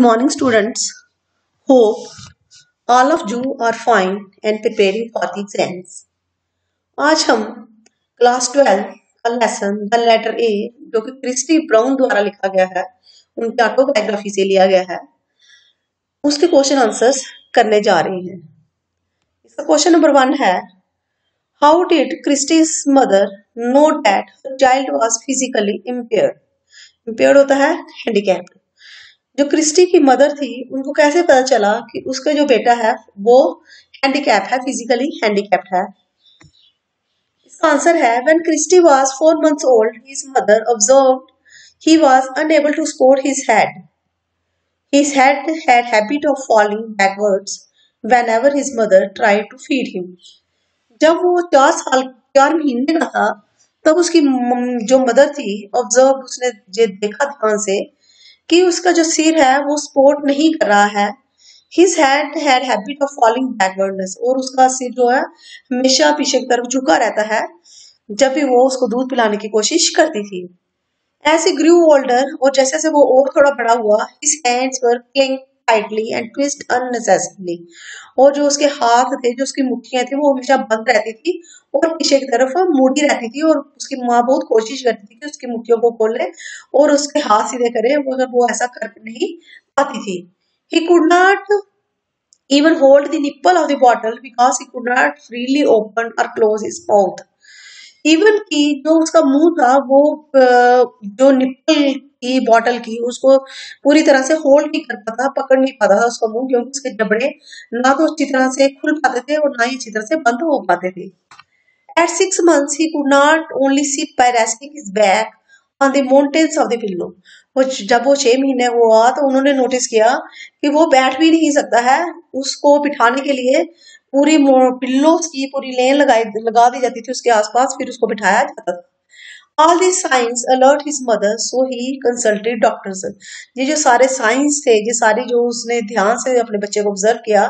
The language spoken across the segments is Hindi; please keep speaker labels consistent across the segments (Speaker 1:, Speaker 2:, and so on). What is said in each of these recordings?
Speaker 1: Good morning, students. Hope all of you are fine and preparing for the exams. आज हम क्लास ट्वेल्व का लेसन द लेटर ए जो कि क्रिस्टी ब्राउन द्वारा लिखा गया है उनकी ऑटोबायोग्राफी से लिया गया है उसके क्वेश्चन आंसर्स करने जा रहे हैं इसका क्वेश्चन नंबर वन है how did Christy's mother know that child was physically impaired impaired होता है हैंडीकैप्ड जो क्रिस्टी की मदर थी, उनको कैसे पता चला कि उसका जो बेटा है, वो हैंडीकैप है फिजिकली हैंडीकैप्ड है? इसका आंसर है when Christy was four months old his mother observed he was unable to support his head his head had habit of falling backwards whenever his mother tried to feed him. जब वो चार साल, चार महीने का था, तब उसकी जो मदर थी ऑब्ज़र्व उसने देखा ध्यान से कि उसका जो सिर है वो सपोर्ट नहीं कर रहा है। His had had habit of falling backwardness और उसका सिर जो है हमेशा पीछे की तरफ़ झुका रहता है, जब भी वो उसको दूध पिलाने की कोशिश करती थी। ऐसे ग्रू ओल्डर और जैसे जैसे वो और थोड़ा बड़ा हुआ his hands were cling tightly and twist unnecessarily और जो उसके हाथ थे, जो उसकी मुट्ठियाँ थी, वो हमेशा बंद रहती थी और पीछे की तरफ़ मुड़ी रहती थी और उसकी माँ बहुत कोशिश करती थी कि उसकी मुट्ठियों को खोले और उसके हाथ सीधे करे मगर वो ऐसा कर नहीं पाती थी he could not even hold the nipple of the bottle because he could not freely open or close his mouth. Even की जो उसका मुँह था, वो जो निप्पल की बॉटल की, उसको पूरी तरह से होल्ड नहीं कर पाता, पकड़ नहीं पाता था उसका मुँह, क्योंकि उसके जबड़े ना तो अच्छी तरह से खुल पाते थे और ना ही अच्छी तरह से बंद हो पाते थे। At six months he could not only by resting his back on the mountains of the pillow वो जब वो छह महीने हुआ तो उन्होंने नोटिस किया कि वो बैठ भी नहीं सकता है। उसको बिठाने के लिए पूरी पिल्लोस की पूरी लेन लगाई, लगा दी जाती थी उसके आसपास, फिर उसको बिठाया जाता था। All the signs alert his mother so he consulted doctors ये जो सारे साइंस थे, ये सारी जो उसने ध्यान से अपने बच्चे को ऑब्ज़र्व किया,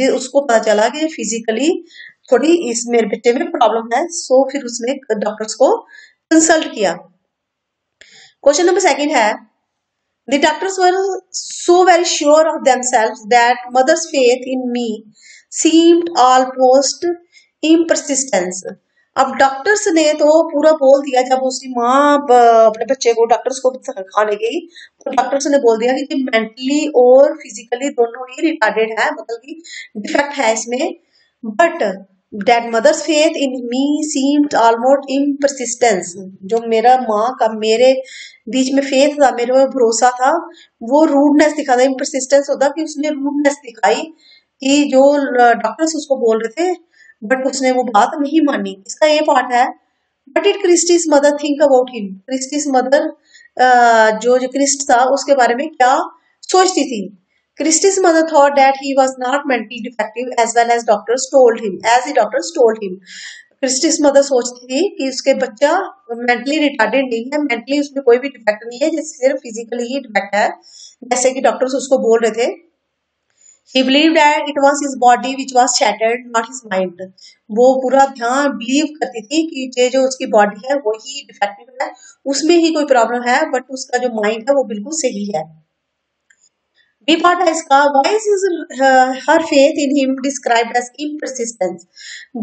Speaker 1: ये उसको पता चला कि फिजिकली थोड़ी इस मेरे बच्चे में प्रॉब्लम है सो फिर उसने डॉक्टर्स को कंसल्ट किया क्वेश्चन नंबर सेकंड है, The doctors were so very sure of themselves that mother's faith in me seemed almost impersistence. अब डॉक्टर्स ने तो पूरा बोल दिया जब उसकी माँ अपने बच्चे को डॉक्टर्स को खाने गई तो डॉक्टर्स ने बोल दिया कि मेंटली और फिजिकली दोनों ही रिटार्डेड है मतलब कि डिफेक्ट है इसमें। But that mother's faith in me seemed almost impersistence जो मेरा माँ का, मेरे बीच में फेथ था, मेरे में भरोसा था, वो रूडनेस दिखा था इम्परसिस्टेंस होता कि उसने रूडनेस दिखाई कि जो डॉक्टर्स उसको बोल रहे थे बट उसने वो बात नहीं मानी। इसका ये पार्ट है but it Christy's mother think about him Christy's mother जो जो क्रिस्ट था, उसके बारे में क्या सोचती थी? Christy's mother thought that he was not mentally defective as well as doctors told him as the doctors told him Christy's mother सोचती थी कि उसके बच्चा मेंटली रिटार्डेड नहीं है मेंटली उसमें कोई भी डिफेक्ट नहीं है जैसे सिर्फ़ फिजिकली ही डिफेक्ट है, जैसे कि डॉक्टर्स उसको बोल रहे थे। He believed that it was his body which was shattered, not his mind. वो पूरा ध्यान बिलीव करती थी कि ये जो उसकी बॉडी है वो ही डिफेक्टिव है। उसमें ही कोई प्रॉब्लम है बट उसका जो माइंड है वो बिल्कुल सही है। है इसका why's is her faith in him described as impersistence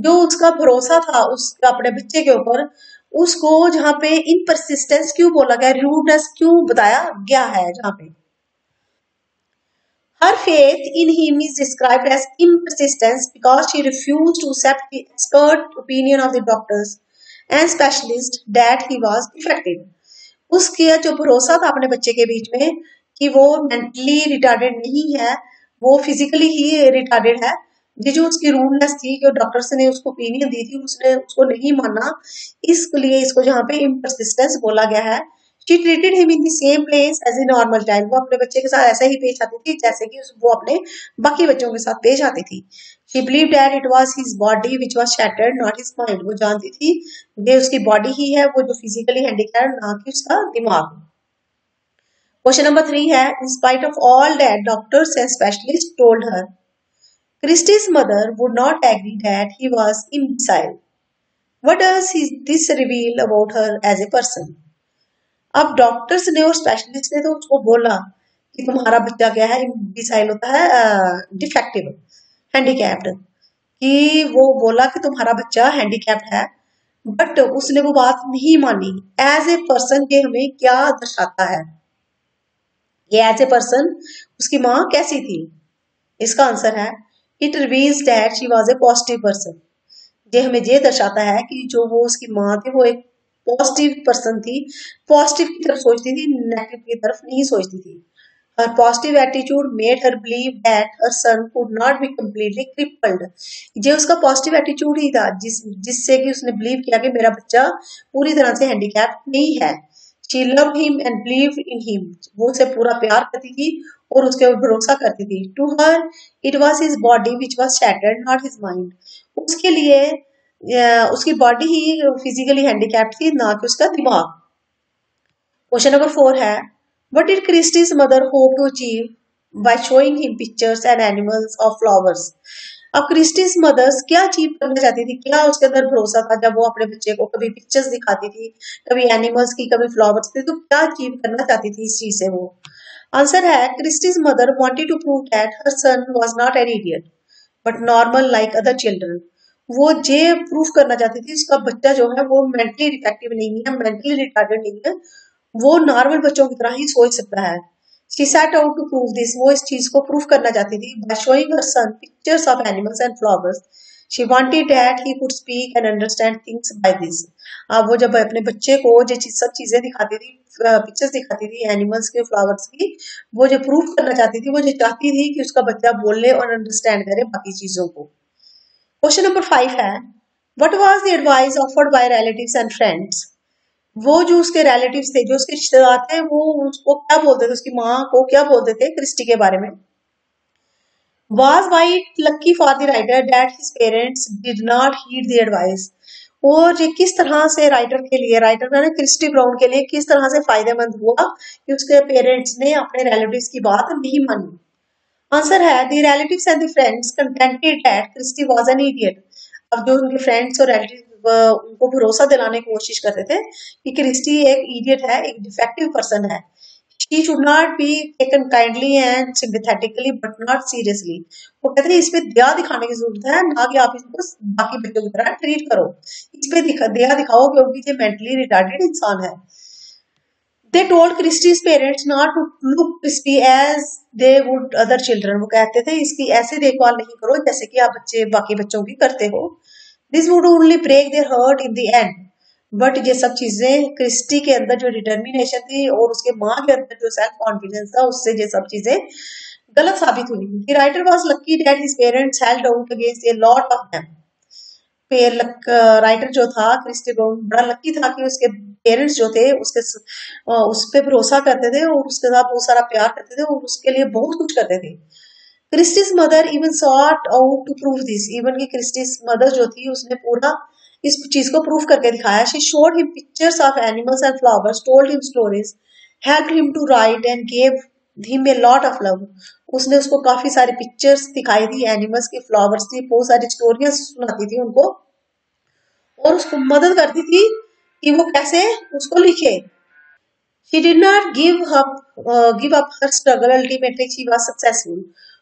Speaker 1: जो उसका भरोसा था उस अपने बच्चे के ऊपर उसको जहाँ पे इनपरसिस्टेंस क्यों बोला गया रूडनेस क्यों बताया गया है जहाँ पे? Her faith in him is described as impersistence because she refused to accept the expert opinion of the doctors and specialists that he was defective. उसके जो भरोसा था अपने बच्चे के बीच में कि वो मेंटली रिटार्डेड नहीं है वो फिजिकली ही रिटार्डेड है ये जो उसकी रूडनेस थी जो डॉक्टर्स ने उसको ओपिनियन दी थी उसने उसको नहीं माना इसलिए इसको जहाँ पे इम्परसिस्टेंस बोला गया है she treated him in the same place as a normal child वो अपने बच्चे के साथ ऐसा ही पेश आती थी जैसे कि वो अपने बाकी बच्चों के साथ पेश आती थी she believe that it was his body which was shattered not his mind वो जानती थी ये उसकी बॉडी ही है, वो जो फिजिकली हैंडीकैप ना कि उसका दिमाग क्वेश्चन नंबर थ्री है in spite of all that doctors and specialist told her Christy's mother would not agree that he was imbecile. What does this reveal about her as a person? अब डॉक्टर्स ने और स्पेशलिस्ट ने तो उसको बोला कि तुम्हारा बच्चा क्या है? डिसाइल होता है डिफेक्टिव हैंडीकैप्ड कि वो बोला कि तुम्हारा बच्चा हैंडीकैप्ड है बट उसने वो बात नहीं मानी। एज ए पर्सन ये हमें क्या दर्शाता है? ये एज ए पर्सन उसकी माँ कैसी थी? इसका आंसर है it reveals that she was a positive person ये हमें ये दर्शाता है कि जो वो उसकी माँ थी, वो एक पॉजिटिव पर्सन थी पॉजिटिव की तरफ़ सोचती थी नेगेटिव की तरफ़ नहीं सोचती थी। Her positive attitude made her believe that her son could not be completely crippled. ये उसका पॉजिटिव एटीट्यूड ही था, जिस, जिससे कि उसने बिलीव किया कि मेरा बच्चा पूरी तरह से हैंडीकैप नहीं है। She love him and believe in him वो उसे पूरा प्यार करती थी और उसके ऊपर भरोसा करती थी। To her it was his body which was shattered not his mind उसके लिए उसकी बॉडी ही फिजिकली हैंडीकैप थी, ना कि उसका दिमाग। क्वेश्चन नंबर फोर है what did Christie's mother hope to achieve by showing him pictures and animals of flowers अब क्रिस्टीज मदर्स क्या अचीव करना चाहती थी? क्या उसके अंदर भरोसा था जब वो अपने बच्चे को कभी पिक्चर्स दिखाती थी, कभी एनिमल्स की, कभी फ्लावर्स की? तो क्या अचीव करना चाहती थी इस चीज़ से वो? आंसर है Christy's mother wanted to prove that her son was not an idiot but normal like other children वो ये प्रूफ करना चाहती थी उसका बच्चा जो है वो मेंटली डिफेक्टिव नहीं है मेंटली रिटार्डेड नहीं है, वो नॉर्मल बच्चों की तरह ही सोच सकता है। She set out to prove this वो इस चीज़ को प्रूफ करना चाहती थी by showing her son pictures of animals and flowers she wanted that he could speak and understand things by this अब वो जब अपने बच्चे को जो चीज़, सब चीज़ें दिखाती थी पिक्चर्स दिखाती थी एनिमल्स के फ्लावर्स की, वो जो प्रूफ करना चाहती थी, वो जो चाहती थी कि उसका बच्चा बोले और अंडरस्टैंड करे बाकी चीज़ों को। क्वेश्चन नंबर फाइव है what was the advice offered by relatives and friends वो जो उसके रिलेटिव थे, जो उसके रिश्तेदार थे, वो उसको क्या बोलते थे, उसकी माँ को क्या बोलते थे क्रिस्टी के बारे में? Was white lucky for the writer that his parents did not heed the advice और ये किस तरह से राइटर के लिए राइटर ने क्रिस्टी ब्राउन के लिए किस तरह से फ़ायदेमंद हुआ कि उसके पेरेंट्स ने अपने रिलेटिव्स की बात नहीं मानी? आंसर है the relatives and the friends contented that Christy was an idiot अब जो उनके फ्रेंड्स और रिलेटिव उनको भरोसा दिलाने की कोशिश करते थे कि क्रिस्टी एक इडियट है, एक डिफेक्टिव पर्सन है। She should not be taken kindly and sympathetically, but not seriously. वो कहते हैं इस पे दया दिखाने की ज़रूरत है, ना कि आप इसको बाकी बच्चों की तरह ट्रीट करो। इस पे दया दिखाओ क्योंकि ये मेंटली रिटार्डेड इंसान है। They told Christy's parents not to look Christy as they would other children वो कहते थे, इसकी ऐसे देखभाल नहीं करो, जैसे कि आप बच्चे, बाकी बच्चों की करते हो। This would only break their heart in the end but ये सब चीज़ें क्रिस्टी के अंदर जो डिटर्मिनेशन थी और उसके माँ के अंदर जो सेल्फ कॉन्फिडेंस था, उससे ये सब चीज़ें गलत साबित हुई। Writer was lucky that his parents held out against a lot of them writer जो था क्रिस्टी बड़ा लकी था कि उसके पेरेंट्स जो थे, उसके उस पर भरोसा करते थे और उसके साथ बहुत सारा प्यार करते थे और उसके लिए बहुत कुछ करते थे। Christy's mother even sought out to prove this even की क्रिस्टिस मदर जो थी, उसने पूरा इस चीज़ को प्रूव करके दिखाया। She showed him pictures of animals and flowers told him stories help him to write and gave him a lot of love उसने उसको काफ़ी सारी पिक्चर्स दिखाई थी एनिमल्स की फ्लावर्स थी बहुत सारी स्टोरियाँ सुनाती थी उनको। और उसको मदद करती थी कि वो कैसे उसको लिखे। She did not give up uh, give up her struggle. Ultimately, she.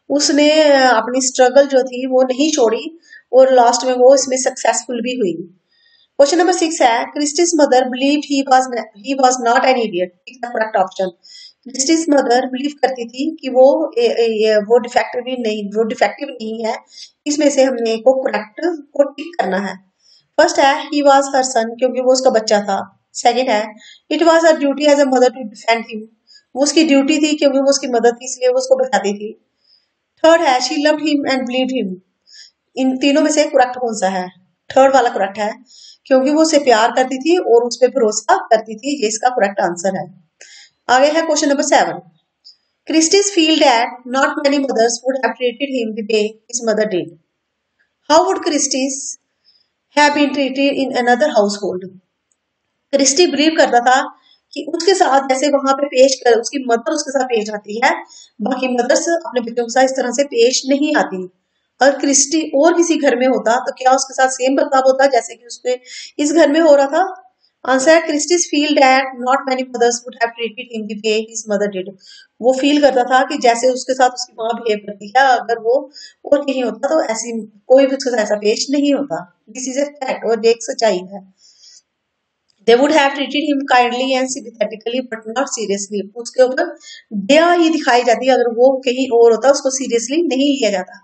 Speaker 1: उसने अपनी स्ट्रगल जो थी वो नहीं छोड़ी और लास्ट में वो इसमें सक्सेसफुल भी हुई। क्वेश्चन नंबर सिक्स है Christy's mother believe he was not an idiot correct option Christy's mother believe करती थी कि वो ए, ए, वो डिफेक्टिव नहीं वो डिफेक्टिव नहीं है। इसमें से हमने को करेक्ट को टिक करना है। फ़र्स्ट है ही वाज हर सन क्योंकि वो उसका बच्चा था। सेकंड है it was her duty as a mother to defend him वो उसकी ड्यूटी थी, क्योंकि वो उसकी मदद थी, इसलिए वो उसको बचाती थी। थर्ड है she loved him and believe him in तीनों में से करेक्ट कौन सा है? थर्ड वाला करेक्ट है, क्योंकि वो उसे प्यार करती थी और उस पर भरोसा करती थी, ये इसका करेक्ट आंसर है। आगे है question number seven Christy's feel that not many mothers would have treated him the way his mother did how would Christy's have been treated in another household. Christy believe करता था कि उसके साथ जैसे वहाँ पे पेश कर, उसकी मदर उसके साथ पेश आती है, बाकी मदर्स अपने बच्चों के साथ इस तरह से पेश नहीं आती अगर क्रिस्टी और किसी घर में होता तो क्या उसके साथ सेम बर्ताव होता, जैसे कि उसके इस घर में हो रहा था answer Christy's feel that not many mothers would have treated him the way his mother did वो फील करता था कि जैसे उसके साथ उसकी माँ बिहेव करती है, अगर वो और कहीं होता तो ऐसी, कोई भी उसके साथ ऐसा पेश नहीं होता. दिस इज़ ए फैक्ट और एक सच्चाई है. They would have treated him kindly and sympathetically but not seriously उसके ऊपर दया ही दिखाई जाती है, अगर वो कहीं और होता, उसको सीरियसली नहीं लिया जाता.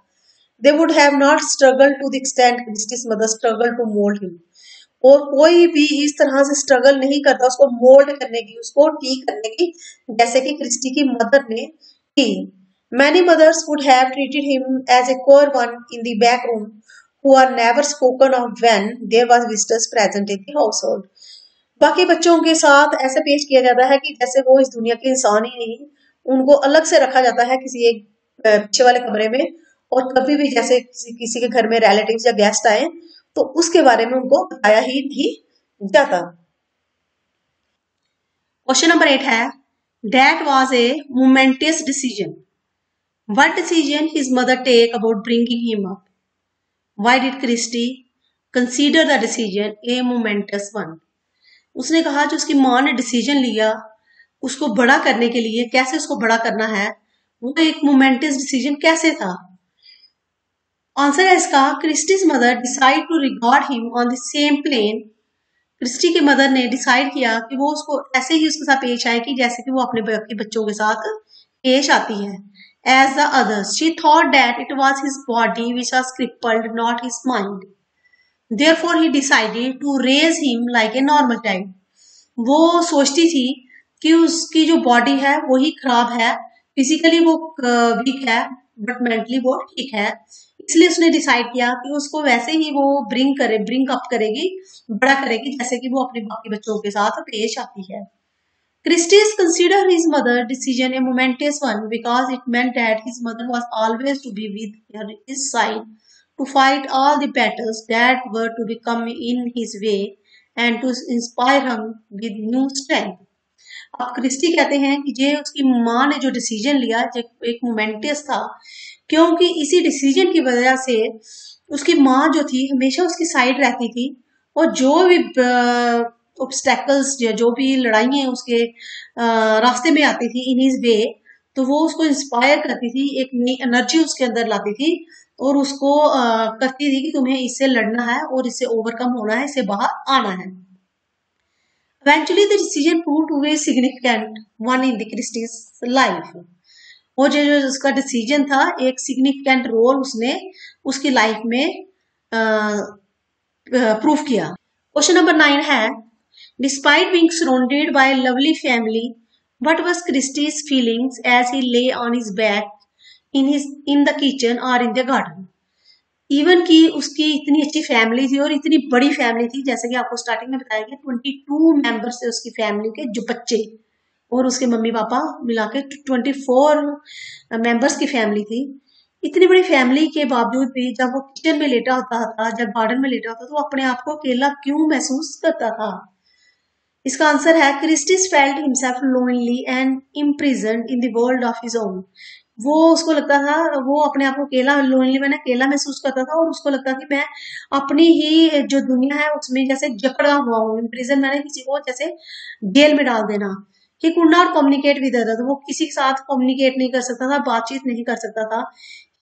Speaker 1: They would have not struggle to the extent Christy's mother struggle to mould him और कोई भी इस तरह से स्ट्रगल नहीं करता उसको मोल्ड करने की उसको ठीक करने की जैसे कि क्रिस्टी की मदर ने की। Many mothers would have treated him as a core one in the back room who are never spoken of when there was visitors present in the household बाकी बच्चों के साथ ऐसे पेश किया जाता है कि जैसे वो इस दुनिया के इंसान ही नहीं उनको अलग से रखा जाता है किसी एक पीछे वाले कमरे में और कभी भी जैसे किसी, किसी के घर में रिलेटिव या गेस्ट आए तो उसके बारे में उनको बताया ही नहीं जाता क्वेश्चन नंबर एट है that was a momentous decision what decision his mother take about bringing him up why did Christy consider the decision a momentous one उसने कहा जो उसकी माँ ने डिसीज़न लिया, उसको बड़ा करने के लिए, कैसे उसको बड़ा करना है? वो एक मोमेंटस डिसीज़न कैसे था? आंसर है इसका Christy's mother decide to regard him on the same plane Christy के मदर ने डिसाइड किया कि वो उसको ऐसे ही उसके साथ पेश आए कि जैसे कि वो अपने बच्चों के साथ पेश आती है। As the others she thought that it was his body which was crippled not his mind therefore he decided to raise him like a normal time वो सोचती थी कि उसकी जो बॉडी है वही खराब है। फिजिकली वो वीक है बट मेंटली वो ठीक है। इसलिए उसने डिसाइड किया कि उसको वैसे ही वो ब्रिंग करे ब्रिंग अप करेगी बड़ा करेगी जैसे कि वो अपने बाकी बच्चों के साथ पेश आती है Christie's considered his mother decision a momentous one because it meant that his mother was always to be with her, his side to fight all the battles that were to become in his way and to inspire him with new strength. अब क्रिस्टी कहते हैं कि जे उसकी माँ ने जो डिसीज़न लिया एक मोमेंटस था, क्योंकि इसी डिसीज़न की वजह से उसकी माँ जो थी, हमेशा उसकी साइड रहती थी, और जो भी ऑब्स्टेकल्स या जो भी लड़ाई उसके रास्ते में आती थी इन इज़ वे तो वो उसको इंस्पायर करती थी, एक नई एनर्जी उसके अंदर लाती थी, और उसको करती थी कि तुम्हें इससे लड़ना है और इससे ओवरकम होना है, इससे बाहर आना है। eventually, the decision proved to be significant. One in the christie's life. वो जो जो उसका डिसीज़न था, एक सिग्निफिकेंट रोल उसने उसकी लाइफ में प्रूव किया। क्वेश्चन नंबर नाइन है despite being surrounded by lovely family what was Christie's feelings as he lay on his back in his in the kitchen और इन द गार्डन इवन की उसकी इतनी अच्छी फैमिली थी और इतनी बड़ी फैमिली थी, जैसे कि आपको स्टार्टिंग में बताया गया ट्वेंटी टू मेंबर्स थे उसकी फैमिली के, जो बच्चे। और उसके मम्मी पापा मिला के ट्वेंटी फोर मेंबर्स की फैमिली थी। इतनी बड़ी फैमिली के बावजूद भी जब वो किचन में लेटा होता था, जब गार्डन में लेटा होता था तो अपने आप को अकेला क्यों महसूस करता था? इसका आंसर है Christy's felt himself lonely and imprison in the world of his own वो उसको लगता था, वो अपने आप को अकेला लोनली मैंने अकेला महसूस करता था और उसको लगता कि मैं अपनी ही जो दुनिया है उसमें जैसे जकड़ा हुआ हूँ इम्प्रिजन मैंने किसी को जैसे जेल में डाल देना he could not communicate with other वो किसी के साथ कम्युनिकेट नहीं कर सकता था, बातचीत नहीं कर सकता था।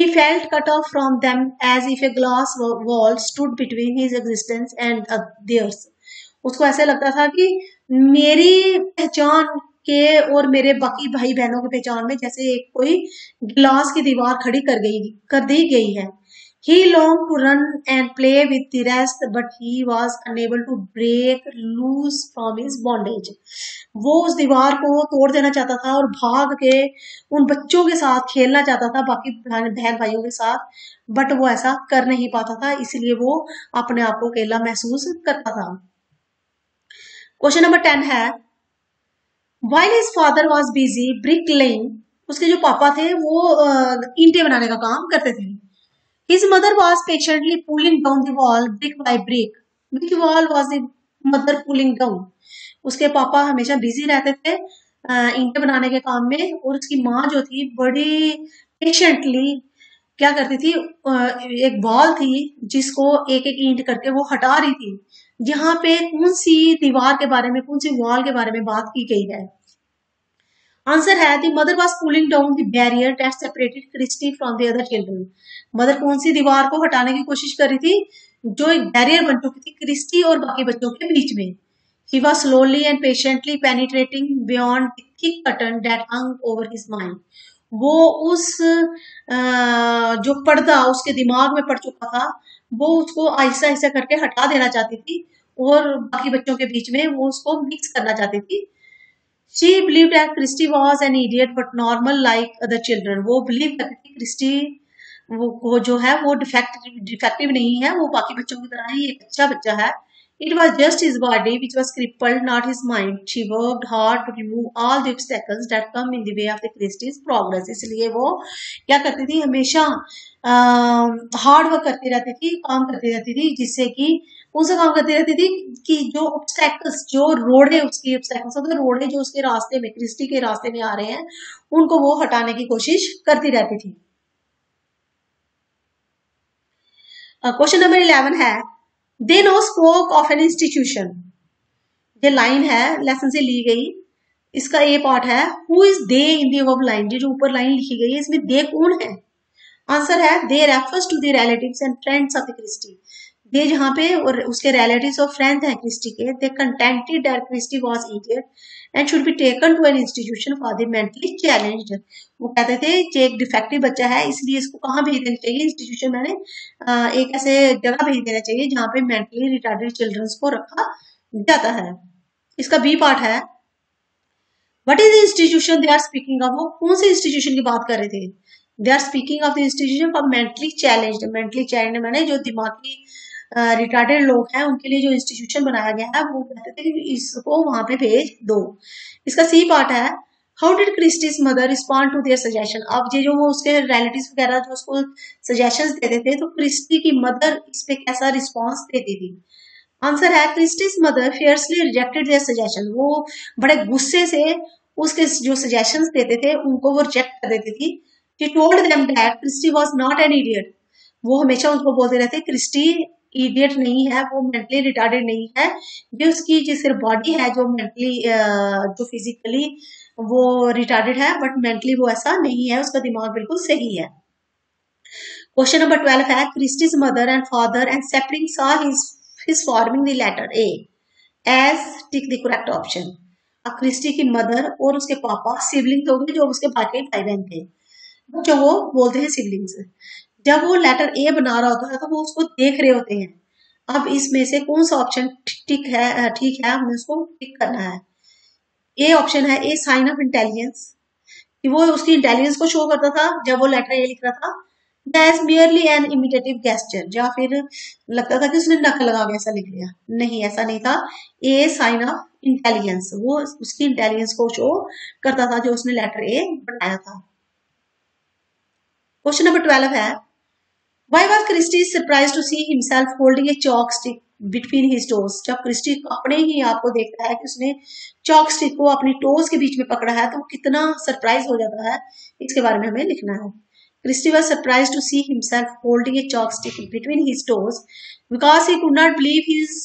Speaker 1: He felt cut off from them as if a glass wall stood between his existence and theirs उसको ऐसे लगता था कि मेरी पहचान के और मेरे बाकी भाई बहनों की पहचान में जैसे एक कोई गिलास की दीवार खड़ी कर गई कर दी गई है He longed to run and play with the rest, but he was unable to break loose from his bondage. वो उस दीवार को तोड़ देना चाहता था और भाग के उन बच्चों के साथ खेलना चाहता था बाकी बहन भाइयों के साथ बट वो ऐसा कर नहीं पाता था इसलिए वो अपने आप को अकेला महसूस करता था क्वेश्चन नंबर टेन है while his father was busy brick laying उसके जो पापा थे, वो ईंटे बनाने का काम करते थे His mother was patiently pulling down the wall brick by brick. Which wall was the mother pulling down? उसके पापा हमेशा बिज़ी रहते थे ईंटे बनाने के काम में, और उसकी माँ जो थी, बड़ी पेशेंटली क्या करती थी एक वॉल थी, जिसको एक एक ईंट करके वो हटा रही थी यहाँ पे कौन सी दीवार के बारे में कौन सी वॉल के बारे में बात की गई है? आंसर है, the mother was pulling down the barrier that separated Christy from the other children. Mother कौन सी दीवार को हटाने की कोशिश कर रही थी? जो एक बैरियर बन चुकी थी क्रिस्टी और बाकी बच्चों के बीच में। He was slowly and patiently penetrating beyond thick curtain that hung over his mind वो उस जो पर्दा उसके दिमाग में पड़ चुका था वो उसको आहिस्ता आहिस्ता करके हटा देना चाहती थी और बाकी बच्चों के बीच में वो उसको मिक्स करना चाहती थी। She believe that Christy was an idiot but normal like other children वो बिलीव करती थी क्रिस्टी वो जो है, वो डिफेक्टिव डिफेक्टिव नहीं है, वो बाकी बच्चों की तरह ही एक अच्छा बच्चा है। It was just his body which was crippled, not his mind. She worked hard to remove all the obstacles that come in the way of the Christie's progress. इसलिए वो क्या करती थी हमेशा हार्ड वर्क करती रहती थी काम करती रहती थी जिससे कि कौन सा काम करती रहती थी कि जो ऑब्स्टेकल्स जो रोडे उसकी ऑब्स्टेकल्स होते रोडे जो उसके रास्ते में क्रिस्टी के रास्ते में आ रहे हैं उनको वो हटाने की कोशिश करती रहती थी क्वेश्चन नंबर इलेवन है they no spoke of an institution ये लाइन है लेसन से ली गई। इसका ए पार्ट है who is they in the line जो ऊपर लाइन लिखी गई है, इसमें दे कौन है? आंसर है they refers to the relatives and friends of the Christy they जहाँ पे और उसके रिलेटिव्स और फ्रेंड्स हैं क्रिस्टी के they contented Christy was idiot and should be taken to an institution for the mentally challenged वो कहते थे कि एक डिफेक्टिव बच्चा है, इसलिए इसको कहाँ भेज देना चाहिए? इंस्टीट्यूशन मैंने एक ऐसे जगह भेज देना चाहिए जहाँ पे मेंटली रिटार्डेड चिल्ड्रंस को रखा जाता है। इसका बी पार्ट है। What is institution they are speaking of वो कौन से इंस्टीट्यूशन की बात कर रहे थे? They are speaking of the institution for mentally challenge mentally challenge मैंने जो दिमागी रिटार्डेड लोग हैं, उनके लिए जो इंस्टीट्यूशन बनाया गया है, वो कहते थे कि इसको वहाँ पे भेज दो। इसका सी पार्ट है how did Christy's mother respond to their suggestion अब ये जो वो उसके रिलेटिव वगैरह जो उसको सजेशन देते थे तो क्रिस्टी की मदर इस पे कैसा रिस्पॉन्स देती थी? आंसर है Christy's mother fiercely rejected their suggestion वो बड़े गुस्से से उसके जो सजेशंस देते थे, उनको वो रिजेक्ट कर देती थी। She told them that Christy was not an idiot वो हमेशा उनको बोलते रहते क्रिस्टी इडियट नहीं है, वो मेंटली रिटार्डेड नहीं है। जो उसकी जो सिर्फ़ बॉडी है, जो मेंटली जो फिजिकली वो रिटार्डेड है बट मेंटली वो ऐसा नहीं है, उसका दिमाग बिल्कुल सही है। क्वेश्चन नंबर ट्वेल्व है Christy's mother and father and सेपरिंग forming the letter A as tick the correct option Christy की मदर और उसके पापा सिबलिंग्स हो गए जो उसके बाकी भाई बहन थे। जो वो बोलते हैं सिबलिंग्स जब वो लेटर ए बना रहा होता है तो वो उसको देख रहे होते हैं। अब इसमें से कौन सा ऑप्शन ठीक है ठीक है हमें उसको टिक करना है। ए ऑप्शन है ए साइन ऑफ़ इंटेलिजेंस कि वो उसकी इंटेलिजेंस को शो करता था, जब वो लेटर ए लिख रहा था that merely an imitative gesture या फिर लगता था कि उसने नक लगा के ऐसा लिख लिया। नहीं, ऐसा नहीं था। ए साइन ऑफ़ इंटेलिजेंस वो उसकी इंटेलिजेंस को शो करता था जो उसने लेटर ए बनाया था। क्वेश्चन नंबर ट्वेल्व है Why was Christie surprised to see himself holding a chalk stick between his toes? जब क्रिस्टी अपने ही आप को देखता है कि उसने चौक स्टिक को अपने टोज के बीच में पकड़ा है तो वो कितना सरप्राइज़ हो जाता है, इसके बारे में हमें लिखना है Christy was surprise to see himself holding a chalk stick between his toes because he could not believe his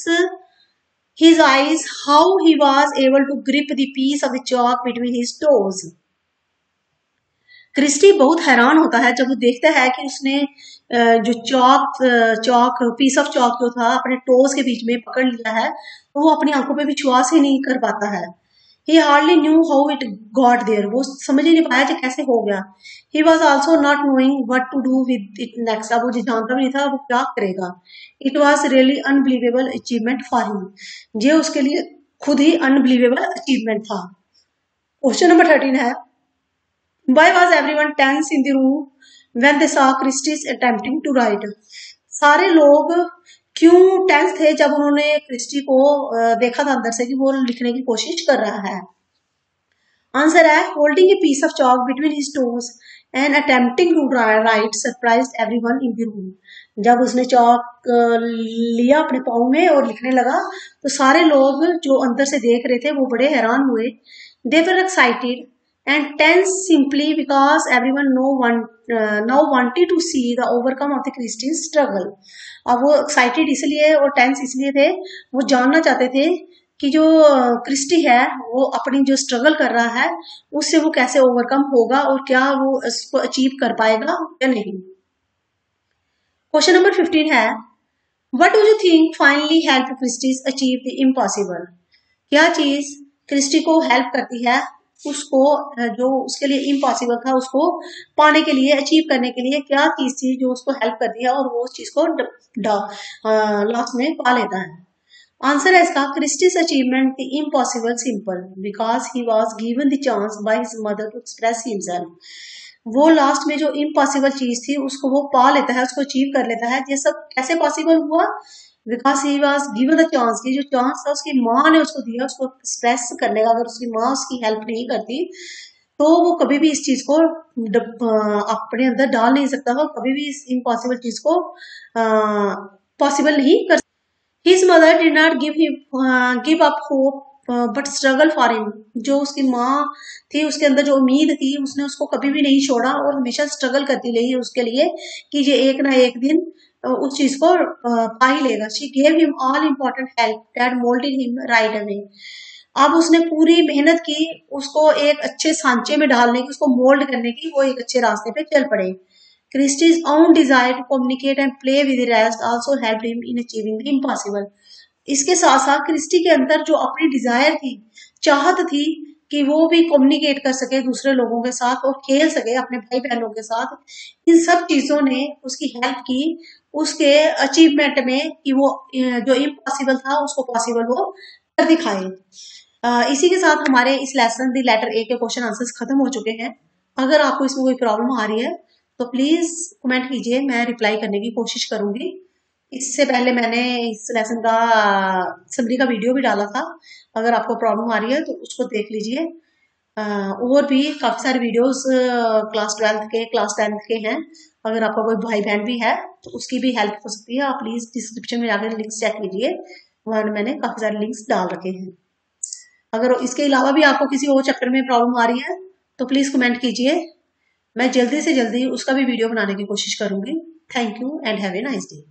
Speaker 1: his eyes how he was able to grip the piece of the chalk between his toes Christy बहुत हैरान होता है जब वो देखता है कि उसने जो चौक चौक पीस ऑफ़ चौक जो था, अपने टोज के बीच में पकड़ लिया है तो वो अपनी आँखों पे विश्वास ही नहीं कर पाता है। He hardly knew how it got there वो समझ ही नहीं पाया कि कैसे हो गया। He was also not knowing what to do with it next अब वो जो जानता नहीं था वो क्या करेगा। It was really unbelievable achievement for him ये उसके लिए खुद ही अनबिलीवेबल अचीवमेंट था। क्वेश्चन नंबर थर्टीन है। Why was everyone tense in the room when they saw Christie's attempting to write. सारे लोग क्यों टेंस थे जब उन्होंने क्रिस्टी को देखा था अंदर से कि वो लिखने की कोशिश कर रहा है? आंसर है holding a piece of chalk between his toes and attempting to write surprise everyone in the room जब उसने चौक लिया अपने पाँव में और लिखने लगा तो सारे लोग जो अंदर से देख रहे थे, वो बड़े हैरान हुए। They were excited and tense simply because everyone know one uh, now wanted to see the overcome of the Christian struggle. अब वो एक्साइटेड इसलिए और टेंस इसलिए थे वो जानना चाहते थे कि जो क्रिस्टी है वो अपनी जो स्ट्रगल कर रहा है उससे वो कैसे ओवरकम होगा और क्या वो इसको अचीव कर पाएगा या नहीं। क्वेश्चन नंबर फिफ्टीन है what do you think finally help Christy's achieve the impossible क्या चीज़ क्रिस्टी को हेल्प करती है? उसको जो उसके लिए इम्पॉसिबल था, उसको पाने के लिए अचीव करने के लिए क्या चीज़ थी जो उसको हेल्प करती है और वो उस चीज़ को लास्ट में पा लेता है? आंसर है इसका Christy's achievement the impossible simple because he was given the chance by his mother to express himself वो लास्ट में जो इम्पॉसिबल चीज़ थी, उसको वो पा लेता है, उसको अचीव कर लेता है। ये सब कैसे पॉसिबल हुआ? Because he was given the chance की, जो चांस था, उसकी माँ ने उसको दिया, उसको एक्सप्रेस करने का, अगर उसकी माँ उसकी हेल्प नहीं करती तो वो कभी भी इस चीज़ को अपने अंदर डाल नहीं सकता वो कभी भी इस इम्पॉसिबल चीज़ को पॉसिबल नहीं कर his mother did not give give up hope but struggle for him जो उसकी माँ थी, उसके अंदर जो उम्मीद थी, उसने उसको कभी भी नहीं छोड़ा, और हमेशा स्ट्रगल करती रही उसके लिए कि ये एक ना एक दिन उस चीज़ को पा ही लेगा। She gave him all important help that moulded him right away अब उसने पूरी मेहनत की, उसको एक अच्छे सांचे में डालने की, उसको मोल्ड करने की, वो एक अच्छे रास्ते पे चल पड़े। Christy's own desire to communicate and play with rest also help him in achieving the impossible इसके साथ साथ क्रिस्टी के अंदर जो अपनी डिज़ायर थी, चाहत थी कि वो भी कम्युनिकेट कर सके दूसरे लोगों के साथ और खेल सके अपने भाई बहनों के साथ, इन सब चीज़ों ने उसकी हेल्प की। उसके अचीवमेंट में कि वो जो इम्पॉसिबल था, उसको पॉसिबल वो कर दिखाए। इसी के साथ हमारे इस लेसन दी लेटर ए के क्वेश्चन आंसर्स खत्म हो चुके हैं। अगर आपको इसमें कोई प्रॉब्लम आ रही है तो प्लीज़ कमेंट कीजिए, मैं रिप्लाई करने की कोशिश करूँगी। इससे पहले मैंने इस लेसन का समरी का वीडियो भी डाला था। अगर आपको प्रॉब्लम आ रही है तो उसको देख लीजिए। और भी काफ़ी सारे वीडियोस क्लास ट्वेल्थ के क्लास टेंथ के हैं। अगर आपका कोई भाई बहन भी है तो उसकी भी हेल्प हो सकती है। आप प्लीज़ डिस्क्रिप्शन में जाकर लिंक्स चेक कीजिए। वहाँ मैंने काफ़ी सारे लिंक्स डाल रखे हैं। अगर इसके अलावा भी आपको किसी और चैप्टर में प्रॉब्लम आ रही है तो प्लीज़ कमेंट कीजिए। मैं जल्दी से जल्दी उसका भी वीडियो बनाने की कोशिश करूँगी। Thank you and have a nice day